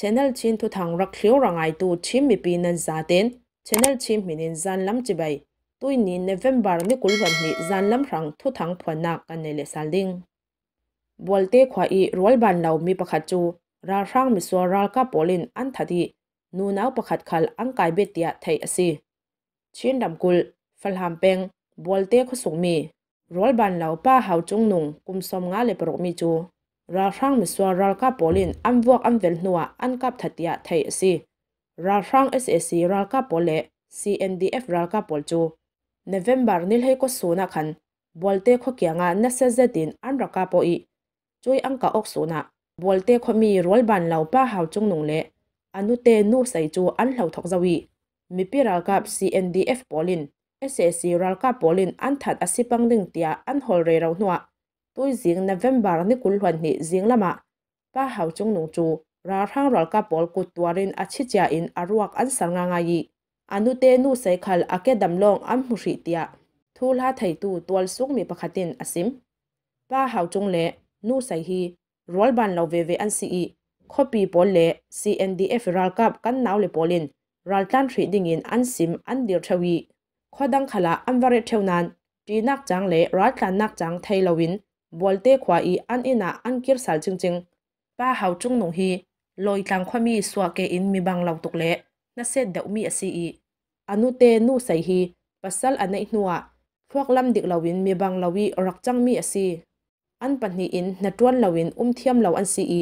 channel chin tu thang rak khliu rangai tu chim mi pi nan za ten channel chim minin zan lam chi bai tui ni november ni kul ban ni zan lam rang thu thang phona kan ne le salding bolte khwa i rol ban lau mi pakhat chu ra rang mi so ral ka polin an thadi nu nau pakhat khal ang kai be tia thai asi chin dam kul fal ham peng bolte khu sung mi rol ban lau pa hau chung nung kum som nga le pro mi chu ralhrang miswa ralka polin amvuak amvel nuwa ankap thatia thai asi. Ralhrang ssc ralka pole cndf ralka pol chu november nil hei ko suna khan bolte kho kianga na sezetin anraka po i chui angka ok suna bolte kho mi rol ban lau pa hau chung nung le. Anute nu sai chu an hlau thok zawi. Mipi ralka cndf polin ssc ralka polin an that asipang ding tia an hol re rau nuwa tôi riêng November ni kul hoàn ni riêng lama pa hau chung nung chu ra rang ral ka pol ku tuarin achi cha in arwak an sarnga nga yi anu te nu sai khal ake damlong am mu ri tia thu la thai tu tual suk mi pakhatin asim pa hau chung le nu sai hi rol ban lo ve ve an si i khopi pol le CNDF ral kap kan naw le polin ral tan thri ding in an sim an dir thawi khodang khala amware theunan ti nak chang le ral tan nak chang thailawin บอลเตขวาอีอันอินาอันกิร์สัลจริงๆป้าหาวจุงหนงฮีลอยทางความีสวาเกอินมีบางเหล่าตกเละนั่นเสดเดอมีอซีอีนุเตนูใส่ฮีปัสสลอันในนัวพวกลำดิกเหล่าวินมีบางเหล่าวีรักจังมีอซีอันปันนีอินนัดวนเหล่าวินอุ้มเทียมเหล่าอันซี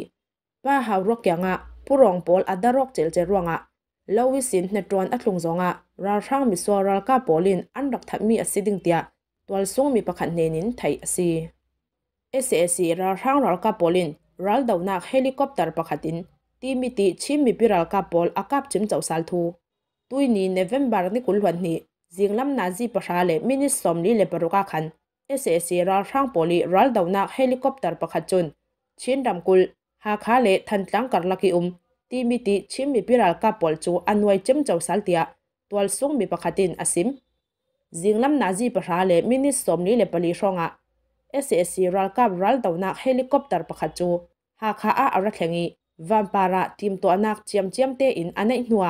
ป้าหาวรกยังอะผู้รองปอลอัดดารกเจลเจรวงอะเลาวิสินนัดวนอัดลงจงอะราช่างมีสวาราลกาปอลินอันรักทับมีอซีดึงเตียตัวซุงมีประคันเนนินไทยอซี SSE ra rang ral ka polin ral dau nak helicopter pakhatin ti mi ti chim mi piral ka pol akap chim chau sal thu tui ni november ni kul hwan ni zinglam na ji pasha le minis som li le paruka khan SSE ra rang poli ral dau nak helicopter pakhat chun chin ram kul ha kha le than tlang kar laki um ti mi ti chim mi piral ka pol chu anwai chim chau sal tia twal sung mi pakhatin asim. Zinglam na ji pasha le minis som li le pali shonga SSC รัลกับรัลดาวนักเฮลิคอปเตอร์ประคจูหากข้าอารักแหงีวันปาระทีมตัวนักเจียมเจียมเตอินอันไหนหัว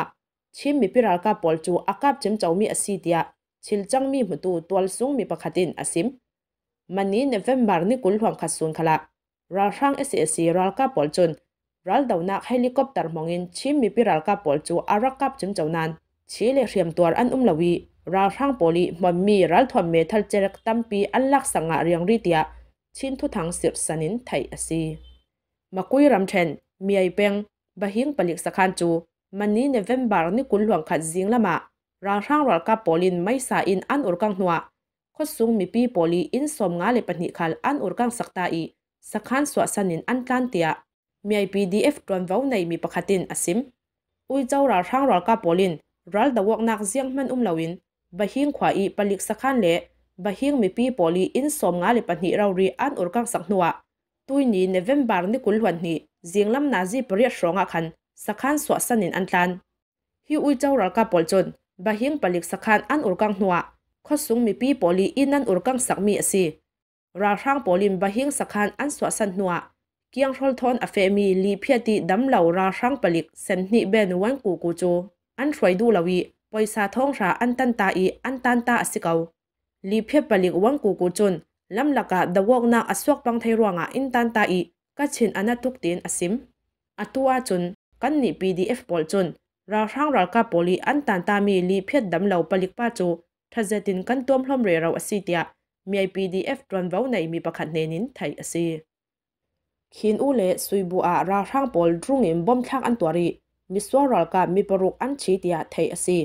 ชิมมีพิรัลกับปอลจูอากับเจียมเจ้ามีอสีเดียชิลจังมีมุตูตัวสูงมีประคตินอสิมมันนี้เนเวมบาร์นี่กุลหวงขัดส่นขละรัลร่าง SSC รัลกับปอลจุนรัลดาวนักเฮลิคอปเตอร์มองอินชิมมีพิรัลกับปอลจูอารักกับเจียมเจ้านั้นชีเลยเรียมตัวอันอุ้มลวี ราช่างโปลีมันมีรัลทอมเมทัลเจรักตัมปีอันลักสังะเรียงริเตียชินทุทังเสียสนินไทยอซีมาคุยรำเชนมีไอเปงบะหิงปลิกสักันจูมันนี้ในเวมบาร์นี่คุณหลวงขัดจิงละมาราช่างรัลกาโปลินไม่สาอินอันอุรกังหัวคดสูงมีปีโปลีอินสมงาเลปนิคัลอันอุรกังสักตาอีสักันสวสนินอันกันเตียมีไอพีดีเอฟตรวนว้าในมีประคตินอซิมอุยเจ้าราช่างรัลกาโปลินรัลดะวกนักเสียงมันอุ้มลาวิน บะฮิงขวาอีปลิกสักขันเล่บะฮิงมีปีปอลีอินสอมงาเลปันหิเรารีอันอุรกังสักหนัวตุยนี้เนเวมบาร์นี่กุลวันนี้เสียงลำนาจีเปรียดสองอาคันสักขันสวสนินอันตันฮิวอุยเจ้ารักกาปอลจนบะฮิงปลิกสักขันอันอุรกังหนัวข้อสูงมีปีปอลีอินนันอุรกังสักมีสีราช่างปอลิมบะฮิงสักขันอันสวสนหนัวเกียงรอลทอนอเฟมีลีเพียติดำเหล่าราช่างปลิกเซนนิเบนวันกูกูโจอันช่วยดูลาวี ปอยซาทองราอันตันตาอีอันตันตาอสิเกาลีเพียบปลิกวังกูกูจนลำหลักกะดวกนาอสวกปังไทรวงอะอินตันตาอีก็ชินอนาทุกเตียนอสิมอตัวจนกันนี่ PDF บอลจนราช่างรากาปลีอันตันตามีลีเพียดดำเหล่าปลิกป้าจูทัศตินกันตัวมลอมเรเราอสิเตียมี PDF ดีรอนเว้าในมีประคันเนนินไทยอสิขินอู่เลสุยบัวราช่างบอลรุ่งเงิมบ่มช่างอันตัวรีมิสวรรกามีปรุกอันชีเตียไทยอสิ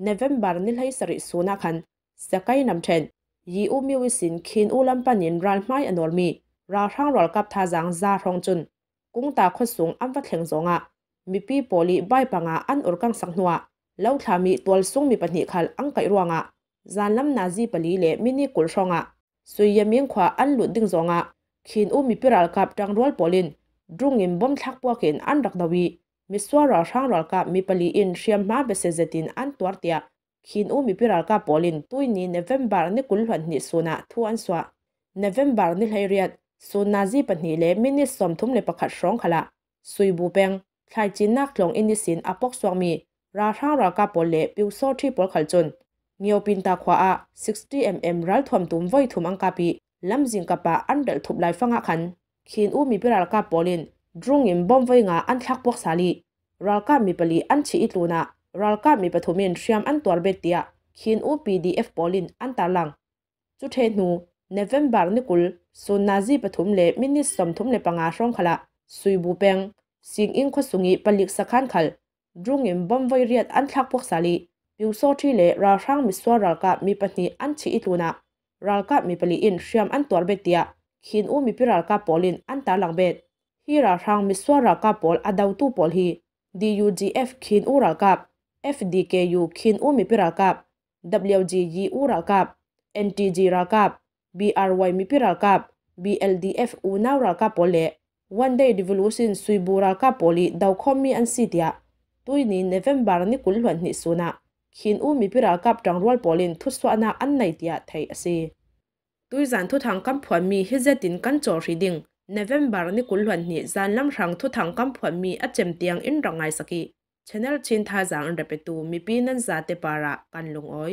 November nil hai sari suna kan sakai namchen yi u mi wisin kin u lampanin ral mai anol mi ra rang rol kap tha jang za rong chun kung ta kho sung am va thleng zonga mi pi poli bai panga an ur kang sang nuwa lo tha mi tol sung mi pani khal ang kai ruanga zan lam na ji pali le mini kul ronga sui yaming khwa an lu ding zonga kin u mi piral kap tang rol polin drungim bom thak puakin an rak dawi มิสวาราช่างรัลกับมีปลีอินเชียมมาเบเซจตินอันตัวเตียขีนอูมีพิรัลกับอลินตุยนี้เนเวมบาร์นีกุลฟันนิสุนาทวนสวะเนเวมบาร์นี่ไฮเรียดสุนาจีปันนีเลมินิสอมทุมเลประคัดสองขละสุยบูเปงชายจินนักลงอินิสินอปอกสวงมีราช่างรัลกับอลเลปิวโซที่ปอลขัลจนเงียวปินตาขวาอะ60 mm รัลทวมตุมไว้ถุมอังกาปีลำจิงกะปาอันเดลทุบลายฟังอะขันขีนอูมีพิรัลกับอลิน drung im bom voi nga an thak pok sali ral ka mi pali an chi itluna ral ka mi pathumin shriam an tor bet tia khin u pdf polin an tarlang chu the nu november ni kul so nazi pathum le minit som thum le panga rong khala sui bu peng sing in kho sungi palik sakhan khal drung im bom voi riat an thak pok sali piu so thi le ra rang mi swa ral ka mi pahni an chi itluna ral ka mi pali in shriam an tor bet tia khin u mi piral ka polin an ฮีราชังมิสวรากาปอลอดาวตูปอลฮีดียูจีฟคินอุรากับ FDKU คินอูมิพิรากับ WGE อูรากับ NTG รากับ BRY มิพิรากับ BLDF อูนาวรากับปอลเล One Day Revolution สุยบูรากาบปอลีดาวคอมมีอันซีเดียาตุยนี้เนเวมบาร์นี่กุลวันนิสุนะคินอูมิพิรากับจังรวลปอลินทุสวานาอันไหนเดียไทยเสิตุยจันทุทางกัมพวมีฮิเซตินกันจอริดิง November ni kulwan ni zanlam rang thu thang kam phuam mi a chem tiang in rangai saki channel chin tha jang repetu mi pi nan za te para kan lung oi.